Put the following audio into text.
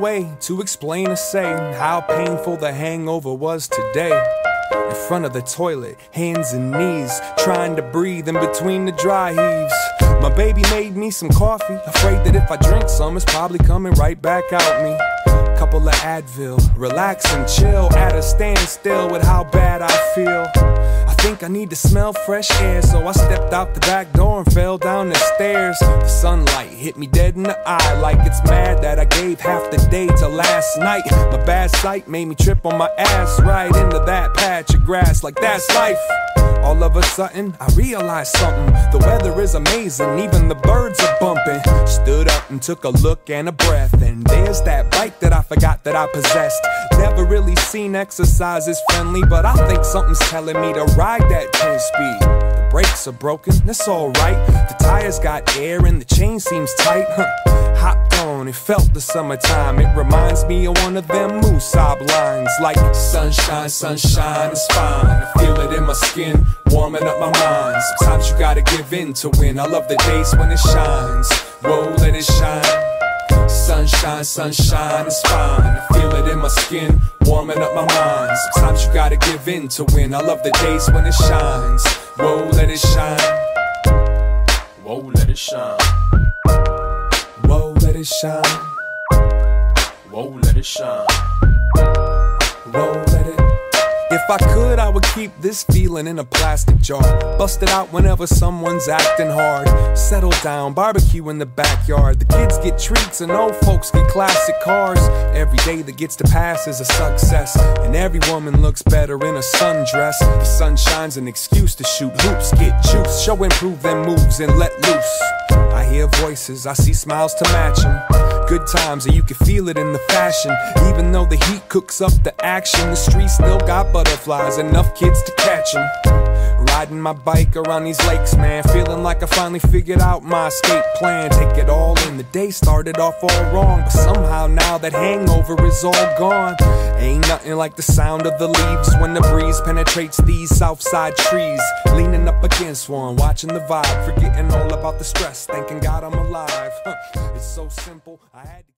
way to explain or say how painful the hangover was today. In front of the toilet, hands and knees, trying to breathe in between the dry heaves. My baby made me some coffee, afraid that if I drink some, it's probably coming right back out me. Couple of Advil, relax and chill at a standstill with how bad I feel. Think I need to smell fresh air, so I stepped out the back door and fell down the stairs. The sunlight hit me dead in the eye, like it's mad that I gave half the day to last night. My bad sight made me trip on my ass right into that patch of grass, like that's life. All of a sudden, I realized something. The weather is amazing, even the birds are bumping. Stood up and took a look and a breath, and there's that bike that forgot that I possessed. Never really seen exercise as friendly, but I think something's telling me to ride that 10 speed. The brakes are broken, that's alright. The tires got air and the chain seems tight. Huh. Hopped on, it felt the summertime. It reminds me of one of them Musab lines, like sunshine, sunshine is fine. I feel it in my skin, warming up my mind. Sometimes you gotta give in to win. I love the days when it shines. Whoa, let it shine. Sunshine, sunshine is fine. I feel it in my skin, warming up my mind. Sometimes you gotta give in to win. I love the days when it shines. Whoa, let it shine. Whoa, let it shine. Whoa, let it shine. Whoa, let it shine. Whoa. If I could, I would keep this feeling in a plastic jar. Bust it out whenever someone's acting hard. Settle down, barbecue in the backyard. The kids get treats and old folks get classic cars. Every day that gets to pass is a success. And every woman looks better in a sundress. The sunshine's an excuse to shoot hoops, get juice, show and prove them moves and let loose. I hear voices, I see smiles to match them. Good times, and you can feel it in the fashion. Even though the heat cooks up the action, the streets still got butterflies, enough kids to catch them. Riding my bike around these lakes, man. Feeling like I finally figured out my escape plan. Take it all in. The day started off all wrong, but somehow now that hangover is all gone. Ain't nothing like the sound of the leaves when the breeze penetrates these southside trees. Leaning up against one, watching the vibe, forgetting all about the stress, thanking God I'm alive. Huh. It's so simple. I had to